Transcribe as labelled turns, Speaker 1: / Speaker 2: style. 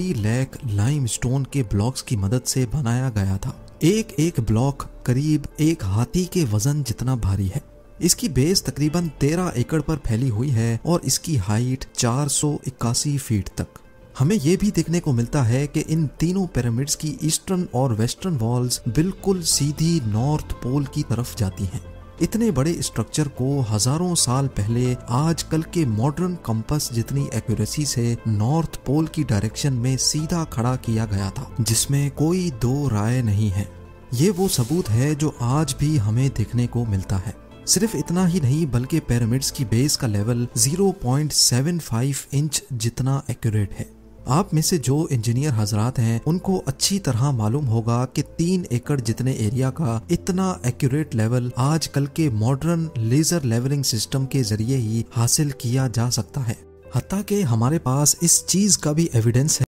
Speaker 1: Lack limestone के blocks की मदद से बनाया गया था। एक एक ब्लॉक करीब एक हाथी के वज़न जितना भारी है। इसकी बेस तकरीबन 13 एकड़ पर फैली हुई है और इसकी हाइट चार फीट तक। हमें यह भी देखने को मिलता है कि इन तीनों पिरामिड्स की ईस्टर्न और वेस्टर्न वॉल्स बिल्कुल सीधी नॉर्थ पोल की तरफ़ जाती हैं। इतने बड़े स्ट्रक्चर को हज़ारों साल पहले आजकल के मॉडर्न कंपस जितनी एक्यूरेसी से नॉर्थ पोल की डायरेक्शन में सीधा खड़ा किया गया था, जिसमें कोई दो राय नहीं है। ये वो सबूत है जो आज भी हमें देखने को मिलता है। सिर्फ़ इतना ही नहीं, बल्कि पिरामिड्स की बेस का लेवल 0.75 इंच जितना एक्यूरेट है। आप में से जो इंजीनियर हजरात हैं, उनको अच्छी तरह मालूम होगा कि तीन एकड़ जितने एरिया का इतना एक्यूरेट लेवल आज कल के मॉडर्न लेजर लेवलिंग सिस्टम के ज़रिए ही हासिल किया जा सकता है। हती के हमारे पास इस चीज़ का भी एविडेंस है।